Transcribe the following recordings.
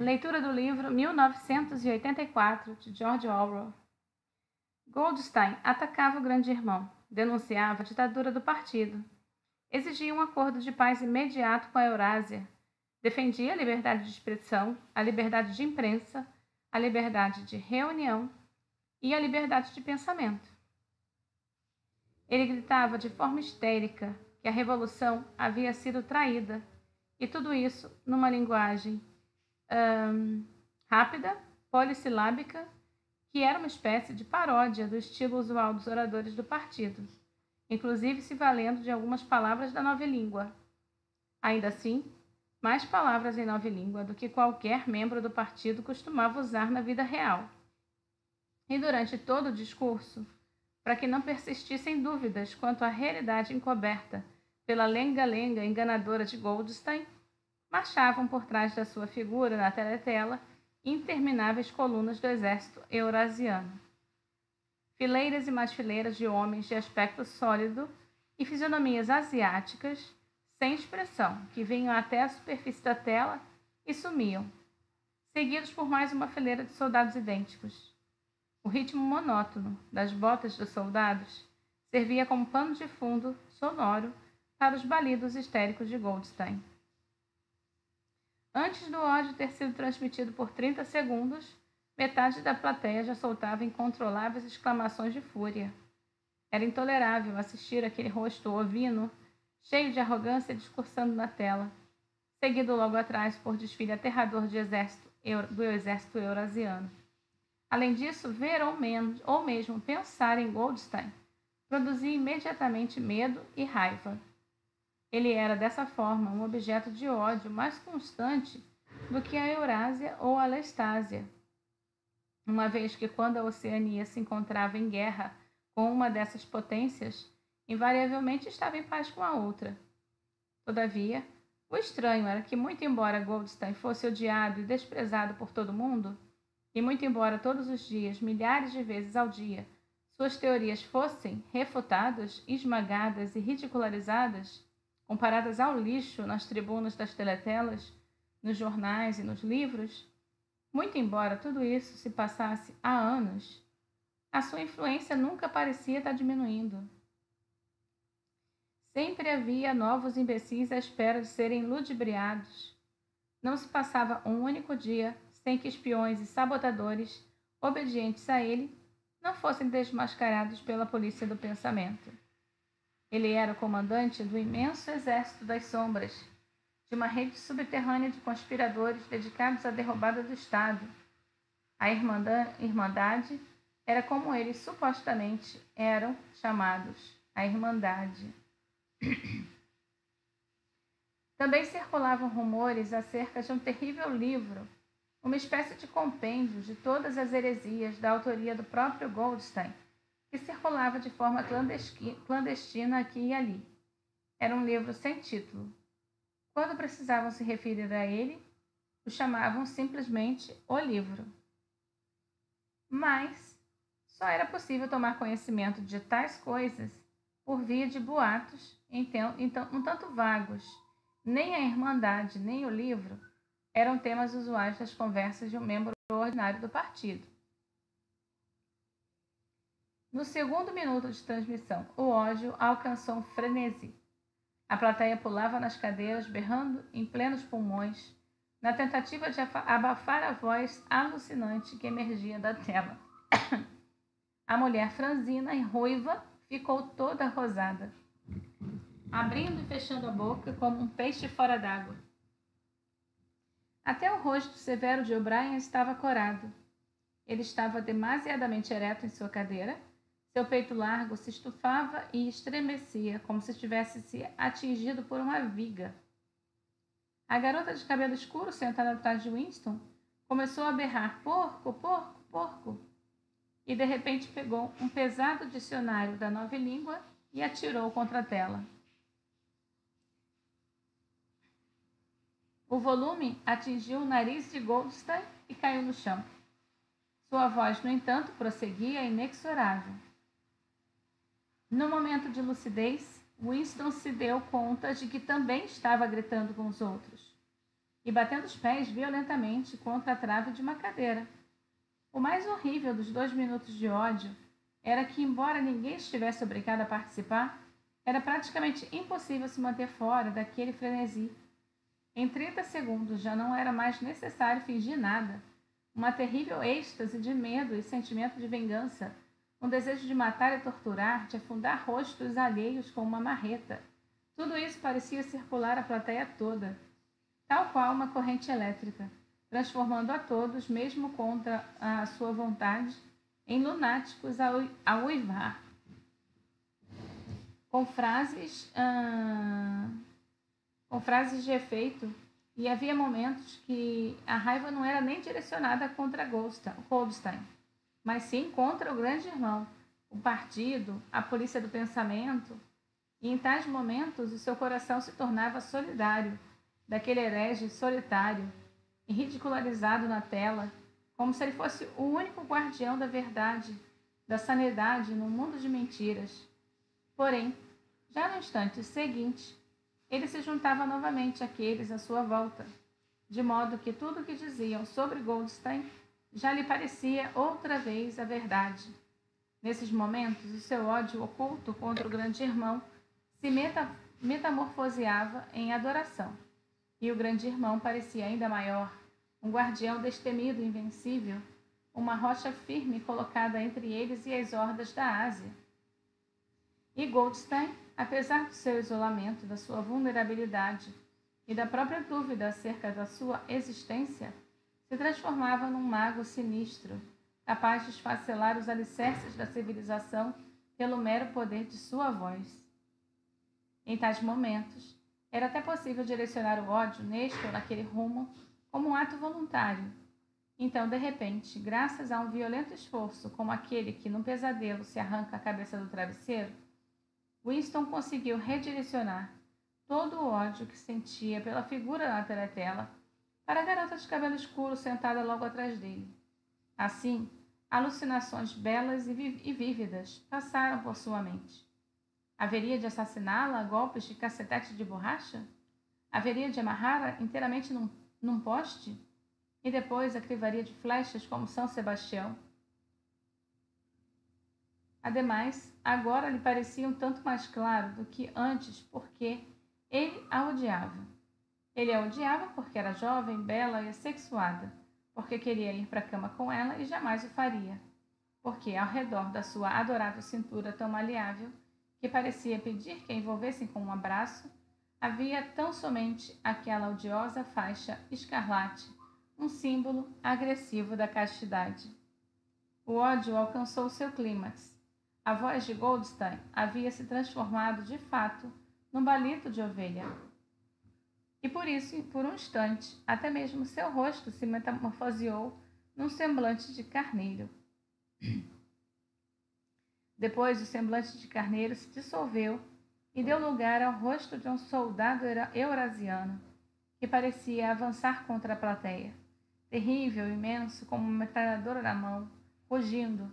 Leitura do livro 1984 de George Orwell. Goldstein atacava o grande irmão, denunciava a ditadura do partido, exigia um acordo de paz imediato com a Eurásia, defendia a liberdade de expressão, a liberdade de imprensa, a liberdade de reunião e a liberdade de pensamento. Ele gritava de forma histérica que a revolução havia sido traída, e tudo isso numa linguagem um, rápida, polissilábica, que era uma espécie de paródia do estilo usual dos oradores do partido, inclusive se valendo de algumas palavras da nova língua. Ainda assim, mais palavras em nova língua do que qualquer membro do partido costumava usar na vida real. E durante todo o discurso, para que não persistissem dúvidas quanto à realidade encoberta pela lenga-lenga enganadora de Goldstein, marchavam por trás da sua figura na teletela intermináveis colunas do exército eurasiano. Fileiras e mais fileiras de homens de aspecto sólido e fisionomias asiáticas, sem expressão, que vinham até a superfície da tela e sumiam, seguidos por mais uma fileira de soldados idênticos. O ritmo monótono das botas dos soldados servia como pano de fundo sonoro para os balidos histéricos de Goldstein. Antes do ódio ter sido transmitido por 30 segundos, metade da plateia já soltava incontroláveis exclamações de fúria. Era intolerável assistir aquele rosto ovino, cheio de arrogância, discursando na tela, seguido logo atrás por desfile aterrador de exército, do exército eurasiano. Além disso, ver ou, menos, ou mesmo pensar em Goldstein produzia imediatamente medo e raiva. Ele era, dessa forma, um objeto de ódio mais constante do que a Eurásia ou a Lestásia, uma vez que, quando a Oceania se encontrava em guerra com uma dessas potências, invariavelmente estava em paz com a outra. Todavia, o estranho era que, muito embora Goldstein fosse odiado e desprezado por todo mundo, e muito embora todos os dias, milhares de vezes ao dia, suas teorias fossem refutadas, esmagadas e ridicularizadas, comparadas ao lixo nas tribunas das teletelas, nos jornais e nos livros, muito embora tudo isso se passasse há anos, a sua influência nunca parecia estar diminuindo. Sempre havia novos imbecis à espera de serem ludibriados. Não se passava um único dia sem que espiões e sabotadores, obedientes a ele, não fossem desmascarados pela polícia do pensamento. Ele era o comandante do imenso exército das sombras, de uma rede subterrânea de conspiradores dedicados à derrubada do Estado. A Irmandade era como eles supostamente eram chamados, a Irmandade. Também circulavam rumores acerca de um terrível livro, uma espécie de compêndio de todas as heresias da autoria do próprio Goldstein que circulava de forma clandestina aqui e ali. Era um livro sem título. Quando precisavam se referir a ele, o chamavam simplesmente o livro. Mas só era possível tomar conhecimento de tais coisas por via de boatos, então, então um tanto vagos. Nem a Irmandade, nem o livro eram temas usuais das conversas de um membro ordinário do partido. No segundo minuto de transmissão, o ódio alcançou um frenesi. A plateia pulava nas cadeiras, berrando em plenos pulmões, na tentativa de abafar a voz alucinante que emergia da tela. A mulher franzina e ruiva ficou toda rosada, abrindo e fechando a boca como um peixe fora d'água. Até o rosto severo de O'Brien estava corado. Ele estava demasiadamente ereto em sua cadeira seu peito largo se estufava e estremecia, como se tivesse se atingido por uma viga. A garota de cabelo escuro, sentada atrás de Winston, começou a berrar: Porco, porco, porco! E de repente pegou um pesado dicionário da nova língua e atirou contra a tela. O volume atingiu o nariz de Goldstein e caiu no chão. Sua voz, no entanto, prosseguia inexorável. No momento de lucidez, Winston se deu conta de que também estava gritando com os outros. e batendo os pés violentamente contra a trave de uma cadeira. O mais horrível dos dois minutos de ódio era que, embora ninguém estivesse obrigado a participar, era praticamente impossível se manter fora daquele frenesi. Em 30 segundos já não era mais necessário fingir nada. Uma terrível êxtase de medo e sentimento de vingança, um desejo de matar e torturar, de afundar rostos alheios com uma marreta. Tudo isso parecia circular a plateia toda, tal qual uma corrente elétrica, transformando a todos, mesmo contra a sua vontade, em lunáticos a uivar com frases, com frases de efeito, e havia momentos que a raiva não era nem direcionada contra Goldstein, mas sim contra o grande irmão, o partido, a polícia do pensamento, e em tais momentos o seu coração se tornava solidário daquele herege solitário e ridicularizado na tela, como se ele fosse o único guardião da verdade, da sanidade no mundo de mentiras. Porém, já no instante seguinte, ele se juntava novamente àqueles à sua volta, de modo que tudo o que diziam sobre Goldstein já lhe parecia outra vez a verdade. Nesses momentos, o seu ódio oculto contra o grande irmão se meta metamorfoseava em adoração, e o grande irmão parecia ainda maior, um guardião destemido e invencível, uma rocha firme colocada entre eles e as hordas da Ásia. E Goldstein, apesar do seu isolamento, da sua vulnerabilidade e da própria dúvida acerca da sua existência, se transformava num mago sinistro, capaz de esfacelar os alicerces da civilização pelo mero poder de sua voz. Em tais momentos, era até possível direcionar o ódio neste ou naquele rumo como um ato voluntário. Então, de repente, graças a um violento esforço como aquele que num pesadelo se arranca a cabeça do travesseiro, Winston conseguiu redirecionar todo o ódio que sentia pela figura na teletela para a garota de cabelo escuro sentada logo atrás dele. Assim, alucinações belas e, e vívidas passaram por sua mente. Haveria de assassiná-la a golpes de cacetete de borracha? Haveria de amarrá-la inteiramente num, num poste? E depois a crivaria de flechas como São Sebastião? Ademais, agora lhe parecia um tanto mais claro do que antes, porque ele a odiava. Ele a odiava porque era jovem, bela e assexuada, porque queria ir para a cama com ela e jamais o faria, porque ao redor da sua adorável cintura tão maleável, que parecia pedir que a envolvessem com um abraço, havia tão somente aquela odiosa faixa escarlate, um símbolo agressivo da castidade. O ódio alcançou seu clímax a voz de Goldstein havia se transformado de fato num balito de ovelha. E por isso, por um instante, até mesmo seu rosto se metamorfoseou num semblante de carneiro. Depois, o semblante de carneiro se dissolveu e deu lugar ao rosto de um soldado eurasiano que parecia avançar contra a plateia, terrível, imenso, como uma metralhadora na mão, rugindo,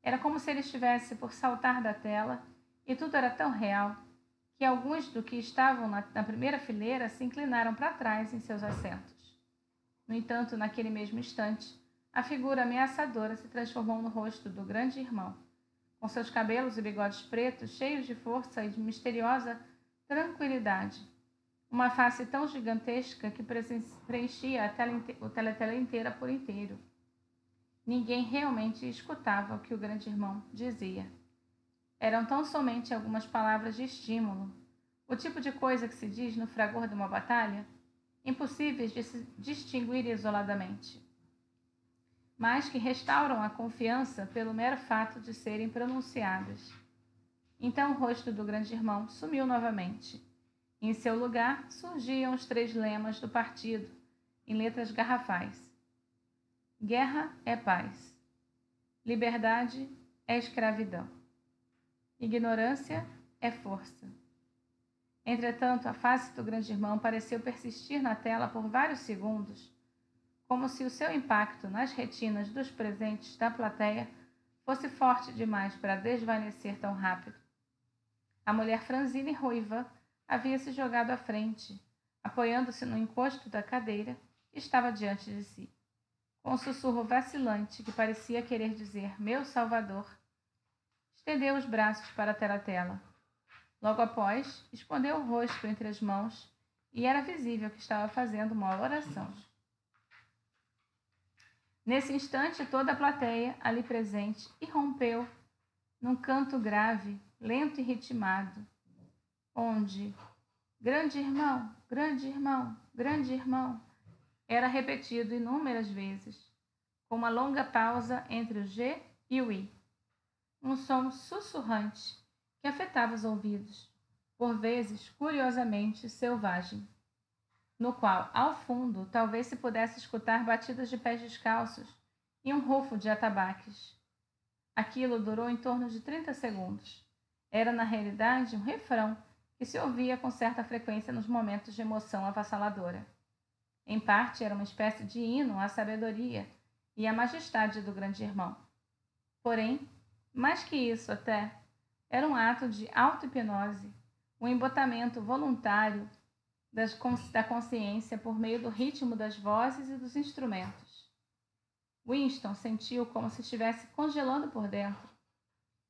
era como se ele estivesse por saltar da tela, e tudo era tão real que alguns do que estavam na, na primeira fileira se inclinaram para trás em seus assentos. No entanto, naquele mesmo instante, a figura ameaçadora se transformou no rosto do grande irmão, com seus cabelos e bigodes pretos cheios de força e de misteriosa tranquilidade. Uma face tão gigantesca que preenchia a tela, inteira por inteiro. Ninguém realmente escutava o que o grande irmão dizia. Eram tão somente algumas palavras de estímulo, o tipo de coisa que se diz no fragor de uma batalha, impossíveis de se distinguir isoladamente, mas que restauram a confiança pelo mero fato de serem pronunciadas. Então o rosto do grande irmão sumiu novamente. Em seu lugar surgiam os três lemas do partido, em letras garrafais. Guerra é paz. Liberdade é escravidão. Ignorância é força. Entretanto, a face do grande irmão pareceu persistir na tela por vários segundos, como se o seu impacto nas retinas dos presentes da plateia fosse forte demais para desvanecer tão rápido. A mulher franzina e ruiva havia se jogado à frente, apoiando-se no encosto da cadeira que estava diante de si. Com um sussurro vacilante que parecia querer dizer meu Salvador, estendeu os braços para a tela. Logo após, escondeu o rosto entre as mãos e era visível que estava fazendo uma oração. Nesse instante, toda a plateia ali presente irrompeu num canto grave, lento e ritmado, onde grande irmão, grande irmão, grande irmão era repetido inúmeras vezes, com uma longa pausa entre o G e o I. Um som sussurrante que afetava os ouvidos, por vezes curiosamente selvagem no qual, ao fundo, talvez se pudesse escutar batidas de pés descalços e um rufo de atabaques. Aquilo durou em torno de 30 segundos. Era, na realidade, um refrão que se ouvia com certa frequência nos momentos de emoção avassaladora. Em parte, era uma espécie de hino à sabedoria e à majestade do grande irmão. Porém, mais que isso até, era um ato de auto-hipnose, um embotamento voluntário da consciência por meio do ritmo das vozes e dos instrumentos. Winston sentiu como se estivesse congelando por dentro.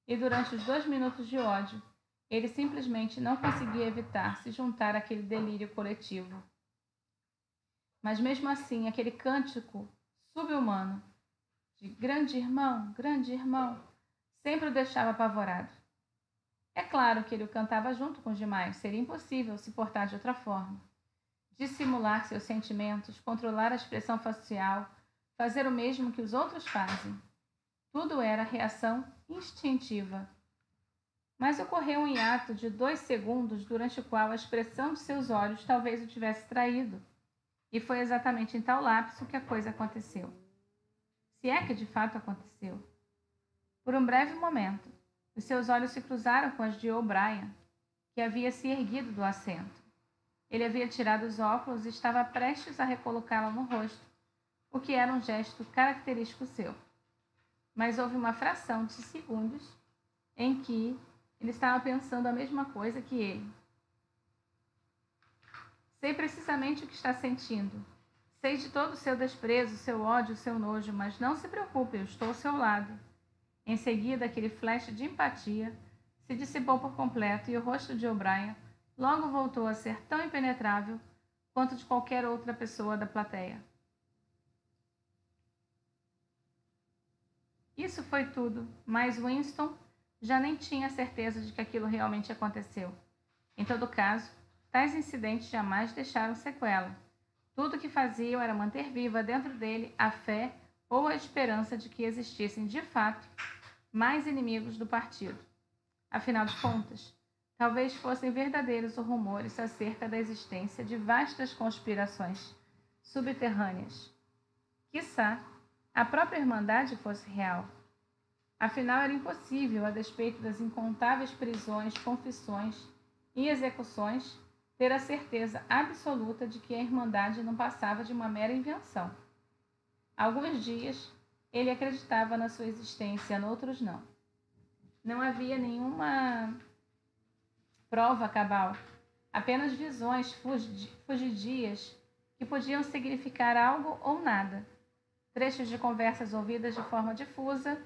E durante os dois minutos de ódio, ele simplesmente não conseguia evitar se juntar àquele delírio coletivo. Mas mesmo assim, aquele cântico subhumano de grande irmão, grande irmão, sempre o deixava apavorado. É claro que ele o cantava junto com os demais, seria impossível se portar de outra forma. Dissimular seus sentimentos, controlar a expressão facial, fazer o mesmo que os outros fazem. Tudo era reação instintiva. Mas ocorreu um hiato de dois segundos durante o qual a expressão de seus olhos talvez o tivesse traído. E foi exatamente em tal lapso que a coisa aconteceu. Se é que de fato aconteceu. Por um breve momento, os seus olhos se cruzaram com os de O'Brien, que havia se erguido do assento. Ele havia tirado os óculos e estava prestes a recolocá-los no rosto, o que era um gesto característico seu. Mas houve uma fração de segundos em que ele estava pensando a mesma coisa que ele. Sei precisamente o que está sentindo. Sei de todo o seu desprezo, seu ódio, seu nojo, mas não se preocupe, eu estou ao seu lado. Em seguida, aquele flash de empatia se dissipou por completo e o rosto de O'Brien logo voltou a ser tão impenetrável quanto de qualquer outra pessoa da plateia. Isso foi tudo, mas Winston já nem tinha certeza de que aquilo realmente aconteceu. Em todo caso, tais incidentes jamais deixaram sequela. Tudo o que faziam era manter viva dentro dele a fé ou a esperança de que existissem de fato mais inimigos do partido. Afinal de contas, talvez fossem verdadeiros os rumores acerca da existência de vastas conspirações subterrâneas. Quiçá a própria Irmandade fosse real. Afinal, era impossível, a despeito das incontáveis prisões, confissões e execuções, ter a certeza absoluta de que a Irmandade não passava de uma mera invenção Alguns dias ele acreditava na sua existência, noutros não. Não havia nenhuma prova cabal, apenas visões fugidias que podiam significar algo ou nada. Trechos de conversas ouvidas de forma difusa,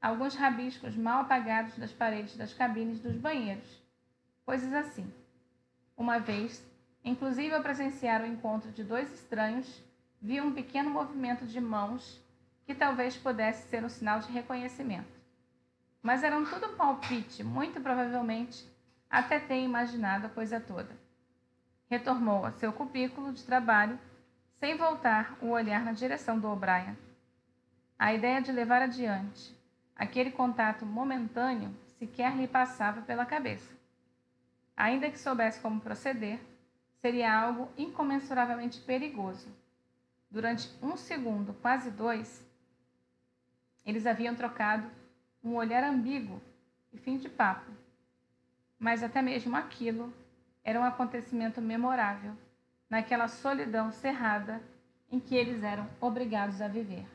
alguns rabiscos mal apagados das paredes das cabines dos banheiros, coisas assim. Uma vez, inclusive ao presenciar o encontro de dois estranhos, viu um pequeno movimento de mãos que talvez pudesse ser um sinal de reconhecimento. Mas eram tudo um palpite, muito provavelmente até ter imaginado a coisa toda. Retornou a seu cubículo de trabalho sem voltar o olhar na direção do O'Brien. A ideia de levar adiante aquele contato momentâneo sequer lhe passava pela cabeça. Ainda que soubesse como proceder, seria algo incomensuravelmente perigoso Durante um segundo, quase dois, eles haviam trocado um olhar ambíguo e fim de papo. Mas até mesmo aquilo era um acontecimento memorável naquela solidão cerrada em que eles eram obrigados a viver.